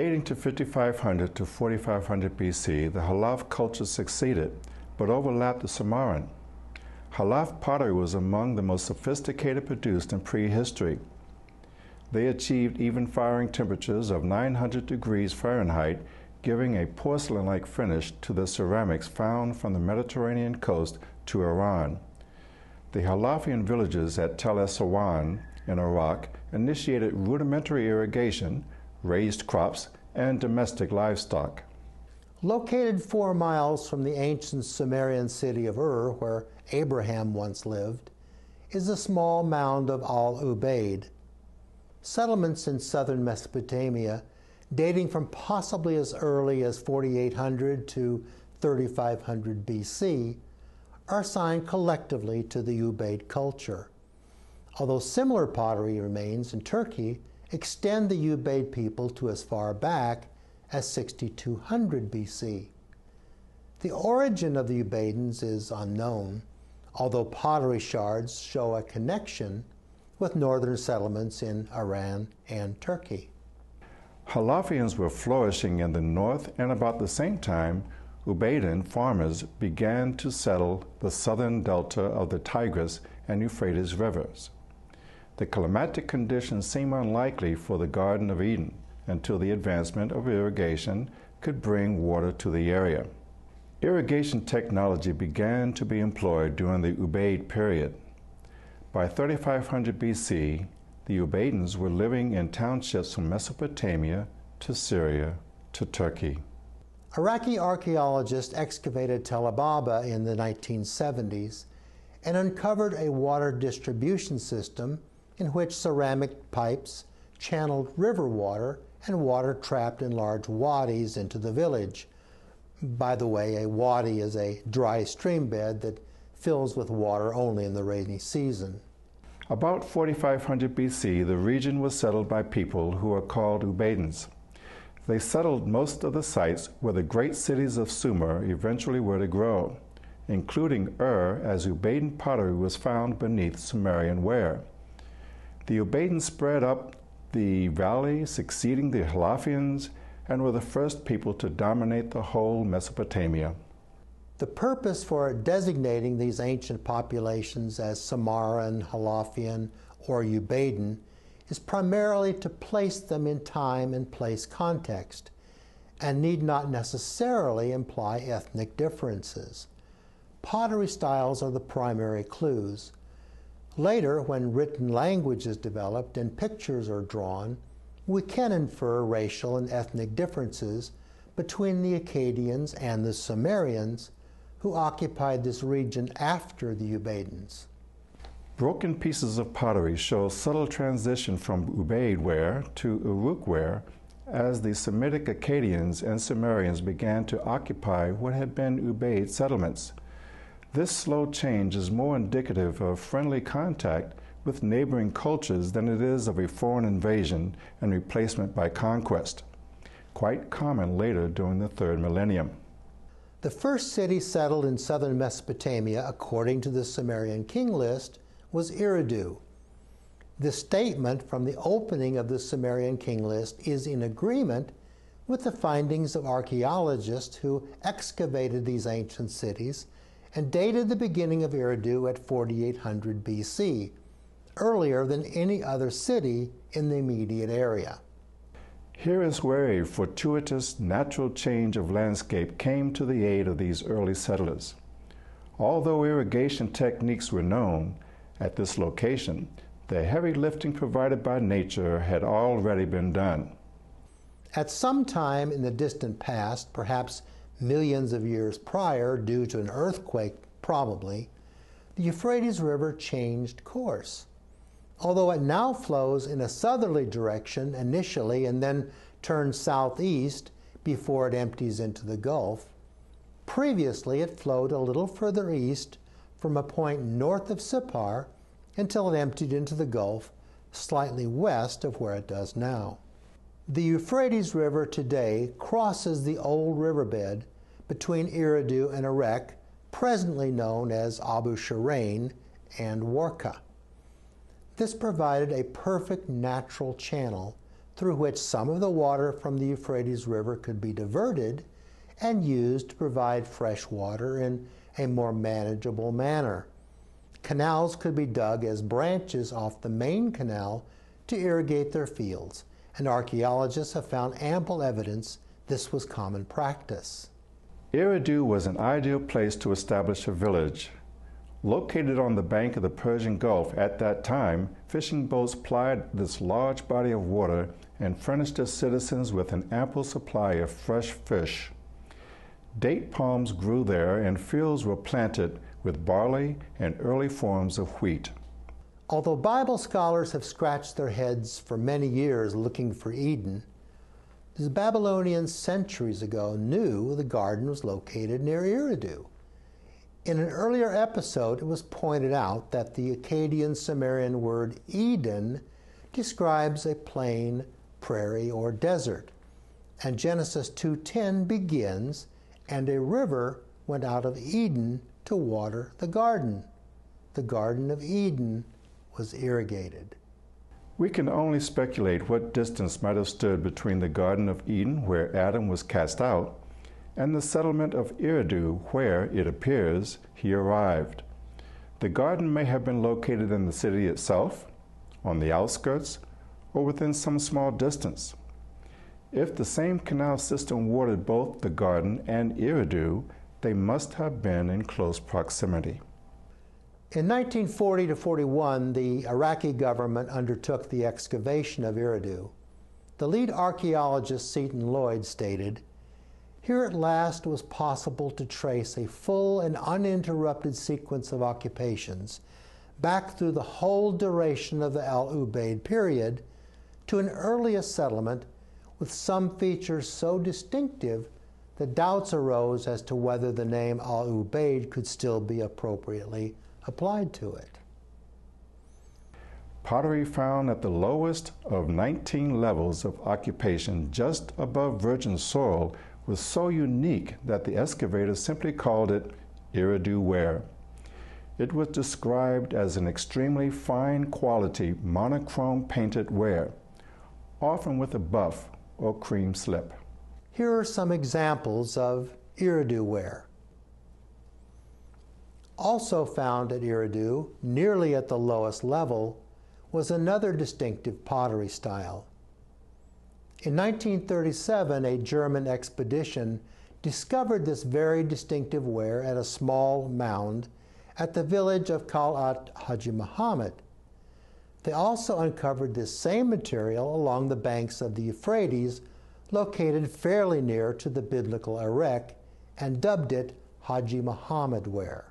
Dating to 5500 to 4500 BC, the Halaf culture succeeded, but overlapped the Samarran. Halaf pottery was among the most sophisticated produced in prehistory. They achieved even firing temperatures of 900 degrees Fahrenheit, giving a porcelain like finish to the ceramics found from the Mediterranean coast to Iran. The Halafian villages at Tel Aswan in Iraq initiated rudimentary irrigation raised crops, and domestic livestock. Located four miles from the ancient Sumerian city of Ur, where Abraham once lived, is the small mound of Al Ubaid. Settlements in southern Mesopotamia, dating from possibly as early as 4800 to 3500 BC, are assigned collectively to the Ubaid culture. Although similar pottery remains in Turkey, extend the Ubaid people to as far back as 6200 BC. The origin of the Ubaidans is unknown, although pottery shards show a connection with northern settlements in Iran and Turkey. Halafians were flourishing in the north, and about the same time, Ubaidan farmers began to settle the southern delta of the Tigris and Euphrates rivers. The climatic conditions seem unlikely for the Garden of Eden until the advancement of irrigation could bring water to the area. Irrigation technology began to be employed during the Ubaid period. By 3500 BC, the Ubaidans were living in townships from Mesopotamia to Syria to Turkey. Iraqi archaeologists excavated Tel Abada in the 1970s and uncovered a water distribution system in which ceramic pipes channeled river water and water trapped in large wadis into the village. By the way, a wadi is a dry stream bed that fills with water only in the rainy season. About 4500 BC, the region was settled by people who are called Ubaidans. They settled most of the sites where the great cities of Sumer eventually were to grow, including Ur, as Ubaidan pottery was found beneath Sumerian ware. The Ubaidans spread up the valley, succeeding the Halafians, and were the first people to dominate the whole Mesopotamia. The purpose for designating these ancient populations as Samaran, Halafian, or Ubaidan is primarily to place them in time and place context, and need not necessarily imply ethnic differences. Pottery styles are the primary clues. Later, when written language is developed and pictures are drawn, we can infer racial and ethnic differences between the Akkadians and the Sumerians who occupied this region after the Ubaidans. Broken pieces of pottery show subtle transition from Ubaid ware to Uruk ware as the Semitic Akkadians and Sumerians began to occupy what had been Ubaid settlements. This slow change is more indicative of friendly contact with neighboring cultures than it is of a foreign invasion and replacement by conquest, quite common later during the third millennium. The first city settled in southern Mesopotamia, according to the Sumerian king list, was Eridu. The statement from the opening of the Sumerian king list is in agreement with the findings of archaeologists who excavated these ancient cities and dated the beginning of Eridu at 4800 BC, earlier than any other city in the immediate area. Here is where a fortuitous natural change of landscape came to the aid of these early settlers. Although irrigation techniques were known at this location, the heavy lifting provided by nature had already been done. At some time in the distant past, perhaps millions of years prior, due to an earthquake probably, the Euphrates River changed course. Although it now flows in a southerly direction initially and then turns southeast before it empties into the Gulf, previously it flowed a little further east from a point north of Sippar until it emptied into the Gulf slightly west of where it does now. The Euphrates River today crosses the old riverbed between Eridu and Erech, presently known as Abu Shahrain and Warka. This provided a perfect natural channel through which some of the water from the Euphrates River could be diverted and used to provide fresh water in a more manageable manner. Canals could be dug as branches off the main canal to irrigate their fields, and archaeologists have found ample evidence this was common practice. Eridu was an ideal place to establish a village. Located on the bank of the Persian Gulf at that time, fishing boats plied this large body of water and furnished its citizens with an ample supply of fresh fish. Date palms grew there, and fields were planted with barley and early forms of wheat. Although Bible scholars have scratched their heads for many years looking for Eden, the Babylonians centuries ago knew the garden was located near Eridu. In an earlier episode, it was pointed out that the Akkadian Sumerian word Eden describes a plain, prairie, or desert. And Genesis 2:10 begins, and a river went out of Eden to water the garden. The Garden of Eden was irrigated. We can only speculate what distance might have stood between the Garden of Eden, where Adam was cast out, and the settlement of Eridu, where, it appears, he arrived. The garden may have been located in the city itself, on the outskirts, or within some small distance. If the same canal system watered both the garden and Eridu, they must have been in close proximity. In 1940 to 41, the Iraqi government undertook the excavation of Eridu. The lead archaeologist Seton Lloyd stated, Here at last was possible to trace a full and uninterrupted sequence of occupations back through the whole duration of the Al Ubaid period to an earliest settlement with some features so distinctive that doubts arose as to whether the name Al Ubaid could still be appropriately applied to it. Pottery found at the lowest of 19 levels of occupation just above virgin soil was so unique that the excavators simply called it Eridu ware. It was described as an extremely fine quality monochrome painted ware, often with a buff or cream slip. Here are some examples of Eridu ware. Also found at Eridu, nearly at the lowest level, was another distinctive pottery style. In 1937, a German expedition discovered this very distinctive ware at a small mound at the village of Kalat Haji Muhammad. They also uncovered this same material along the banks of the Euphrates, located fairly near to the biblical Erech, and dubbed it Haji Muhammad ware.